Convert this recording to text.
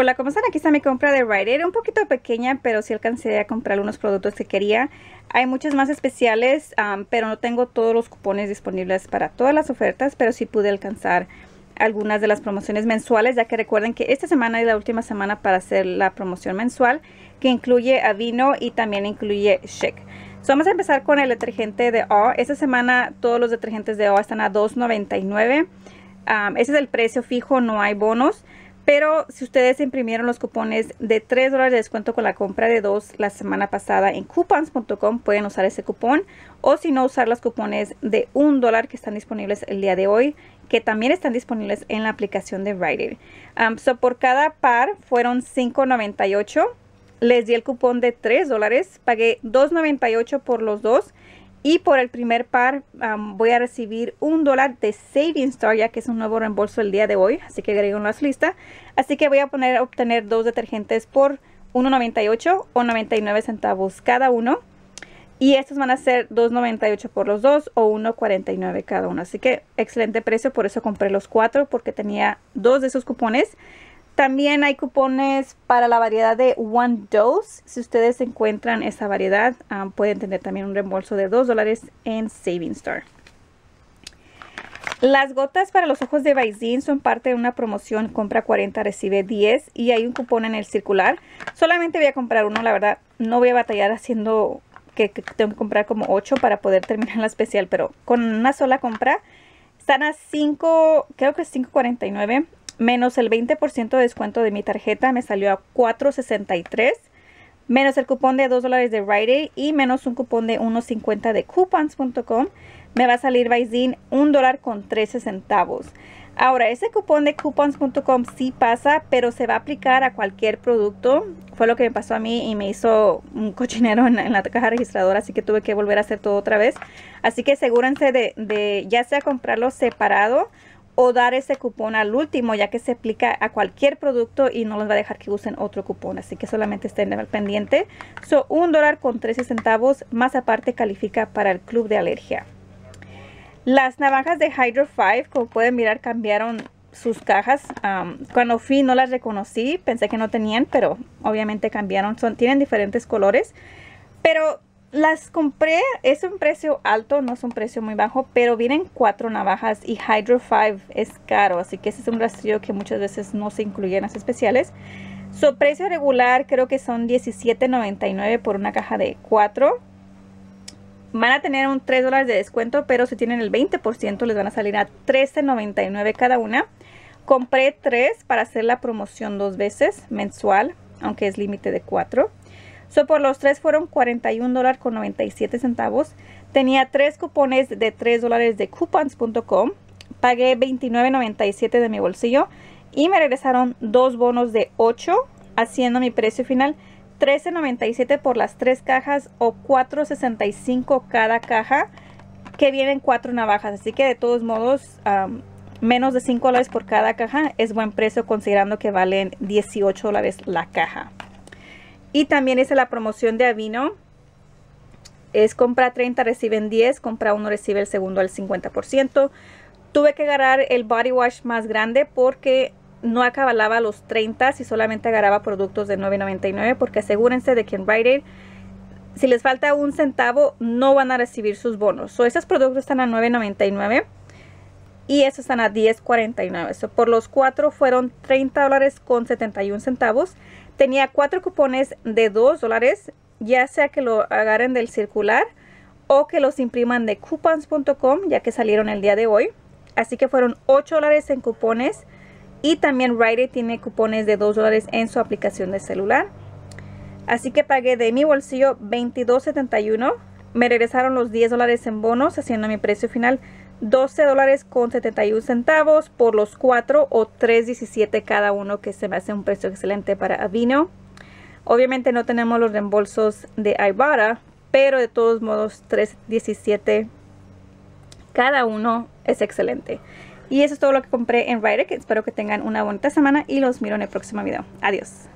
Hola, ¿cómo están? Aquí está mi compra de Rite Aid. Un poquito pequeña, pero sí alcancé a comprar algunos productos que quería. Hay muchos más especiales, pero no tengo todos los cupones disponibles para todas las ofertas, pero sí pude alcanzar algunas de las promociones mensuales, ya que recuerden que esta semana es la última semana para hacer la promoción mensual, que incluye Avino y también incluye Chic. vamos a empezar con el detergente de O. Esta semana todos los detergentes de O están a $2.99. Um, ese es el precio fijo, no hay bonos. Pero si ustedes imprimieron los cupones de 3 dólares de descuento con la compra de 2 la semana pasada en coupons.com, pueden usar ese cupón. O si no, usar los cupones de 1 dólar que están disponibles el día de hoy, que también están disponibles en la aplicación de Writer. Um, so por cada par fueron $5.98. Les di el cupón de 3 dólares. Pagué $2.98 por los dos y por el primer par voy a recibir un dólar de Saving Star, ya que es un nuevo reembolso el día de hoy. Así que agrego a su lista. Así que voy a poner obtener dos detergentes por 1.98 o 99 centavos cada uno. Y estos van a ser 2.98 por los dos o 1.49 cada uno. Así que excelente precio, por eso compré los cuatro porque tenía dos de esos cupones. También hay cupones para la variedad de One Dose. Si ustedes encuentran esa variedad, ah, pueden tener también un reembolso de 2 dólares en Saving Star. Las gotas para los ojos de Visine son parte de una promoción compra 40 recibe 10 y hay un cupón en el circular. Solamente voy a comprar uno, la verdad no voy a batallar haciendo que, que tengo que comprar como 8 para poder terminar la especial, pero con una sola compra están a 5, creo que es 5.49 menos el 20% de descuento de mi tarjeta me salió a 4.63 menos el cupón de 2 dólares de Rite y menos un cupón de 1.50 de coupons.com me va a salir Visine 1 dólar con 13 centavos. Ahora, ese cupón de coupons.com sí pasa, pero se va a aplicar a cualquier producto. Fue lo que me pasó a mí y me hizo un cochinero en, la caja registradora, así que tuve que volver a hacer todo otra vez. Así que asegúrense de ya sea comprarlo separado o dar ese cupón al último ya que se aplica a cualquier producto y no les va a dejar que usen otro cupón. Así que solamente estén al pendiente. So un dólar con 13 centavos más aparte califica para el club de alergia. Las navajas de Hydro 5 como pueden mirar cambiaron sus cajas. Cuando fui no las reconocí pensé que no tenían pero obviamente cambiaron. Son tienen diferentes colores. Pero las compré, es un precio alto, no es un precio muy bajo, pero vienen cuatro navajas y Hydro 5 es caro, así que ese es un rastrillo que muchas veces no se incluye en las especiales. Su precio regular creo que son $17.99 por una caja de 4. Van a tener un 3 dólares de descuento, pero si tienen el 20% les van a salir a $13.99 cada una. Compré 3 para hacer la promoción dos veces mensual, aunque es límite de 4. So, por los tres fueron 41 dólares con 97 centavos. Tenía tres cupones de 3 dólares de coupons.com. Pagué 29.97 de mi bolsillo y me regresaron dos bonos de 8, haciendo mi precio final 13.97 por las tres cajas o 4.65 cada caja, que vienen cuatro navajas. Así que de todos modos, menos de 5 dólares por cada caja es buen precio considerando que valen 18 dólares la caja. Y también hice la promoción de Avino. Es compra 30, reciben 10. Compra 1, recibe el segundo al 50%. Tuve que agarrar el body wash más grande porque no acabalaba los 30 si solamente agarraba productos de $9.99 porque asegúrense de que en Rite si les falta un centavo no van a recibir sus bonos. So, esos productos están a $9.99 y estos están a $10.49. So, por los cuatro fueron 30 dólares con 71 centavos. Tenía cuatro cupones de 2 dólares, ya sea que lo agarren del circular o que los impriman de coupons.com, ya que salieron el día de hoy. Así que fueron 8 dólares en cupones y también Rite tiene cupones de 2 dólares en su aplicación de celular. Así que pagué de mi bolsillo $22.71. Me regresaron los 10 dólares en bonos, haciendo mi precio final 12 dólares con 71 centavos por los 4 o 3.17 cada uno que se me hace un precio excelente para Avino. Obviamente no tenemos los reembolsos de Ibarra, pero de todos modos 3.17 cada uno es excelente. Y eso es todo lo que compré en Ryder, espero que tengan una bonita semana y los miro en el próximo video. Adiós.